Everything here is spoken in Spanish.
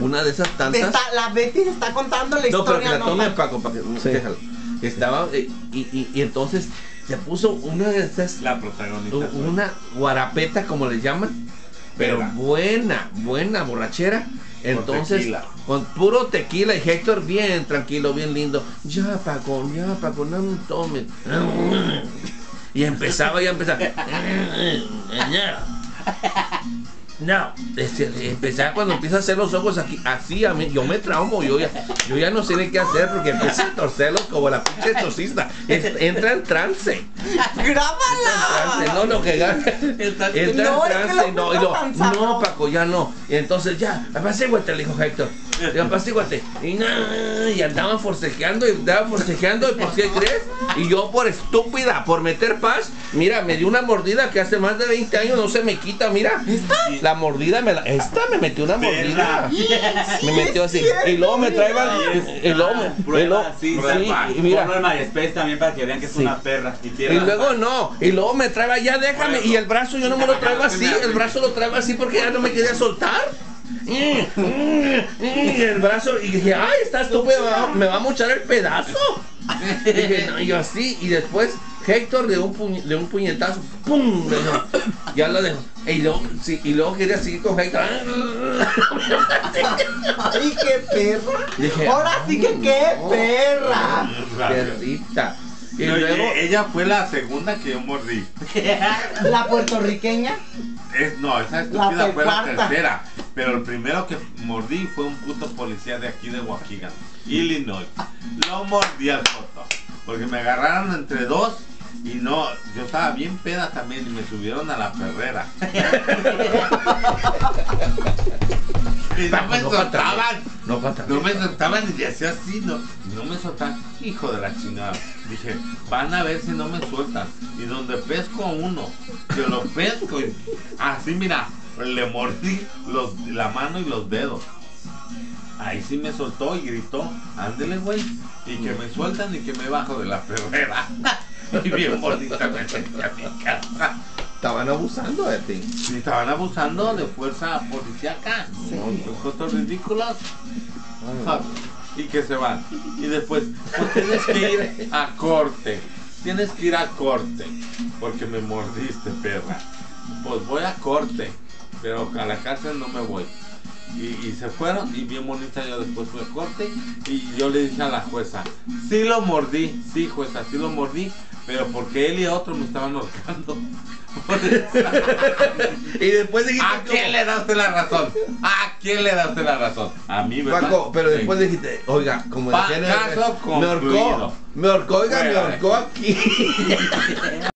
una de esas tantas. está- la Betty se está contando la No, pero que historia. la No, tome Paco, para que Sí. déjalo. Estaba eh, y, y, y entonces se puso una de esas La protagonista. una guarapeta como le llaman, pero buena, buena borrachera. Entonces, tequila. con puro tequila y Héctor bien tranquilo, bien lindo. Ya, Paco, ya, Paco, no me tomes. Y empezaba, ya empezaba. No, este, empezaba cuando empieza a hacer los ojos aquí, así a mí, yo me traumo, yo ya, yo ya no sé ni qué hacer porque empieza a torcerlos como la pinche exorcista. Entra en trance. ¡Grábala! No, no, que gana. Entra en trance, lo no, y puso no. Paco, ya no. Y entonces ya, apacíguate, le dijo Héctor. Y apacíguate. Y, y andaban forcejeando y andaban forcejeando. ¿Y por qué crees? Y yo por estúpida, por meter paz, mira, me dio una mordida que hace más de 20 años no se me quita, mira. La mordida me la. Esta me metió una mordida. Me metió así. Y luego me traían. Y luego Prueba, sí, y mira. Ponlo en MySpace también para que vean que es Sí. una perra. Y, luego no, y luego me traeba, ya déjame, y el brazo yo no me lo traigo así, el brazo lo traigo así porque ya no me quería soltar. Y el brazo, y dije, ay, está estúpido, me va, me va a mochar el pedazo. Y dije, no, y yo así, y después Héctor de un, puñ- de un puñetazo, ¡pum! le ya lo dejó. Y luego, sí, y luego quería seguir con Héctor. ¡Ay, qué perra! Dije, Ahora sí que qué no. perra. Perrita. Y No, y luego, ella fue la segunda que yo mordí. La puertorriqueña. Es, no, esa estúpida La fue la tercera. Pero el primero que mordí fue un puto policía de aquí de Waukegan, Illinois. Lo mordí al foto. Porque me agarraron entre dos y no, yo estaba bien peda también y me subieron a la perrera. y no me no soltaban. no me soltaban y le hacía así, no, no me soltaban. Hijo de la chingada. Dije, van a ver si no me sueltan. Y donde pesco a uno, yo lo pesco y así mira, le mordí los, la mano y los dedos. Ahí sí me soltó y gritó, ándele güey, y que me sueltan y que me bajo de la perrera. y bien bonita me metí a mi casa. Estaban abusando de ti. Y estaban abusando de fuerza policíaca. Son cosas ridículas. Ah, y que se van. Y después, pues tienes que ir a corte. Tienes que ir a corte. Porque me mordiste, perra. Pues voy a corte. Pero a la cárcel no me voy. Y, y se fueron y bien bonita yo después fui a corte y yo le dije a la jueza, sí lo mordí, sí jueza, sí lo mordí, pero porque él y otro me estaban ahorcando. Y después dijiste ¿A quién le da usted la razón? ¿A quién le da usted la razón? A mí, ¿verdad? Paco, pero Sí. después dijiste, oiga, como decían, me ahorcó, me ahorcó, oiga, me Fuera ahorcó aquí.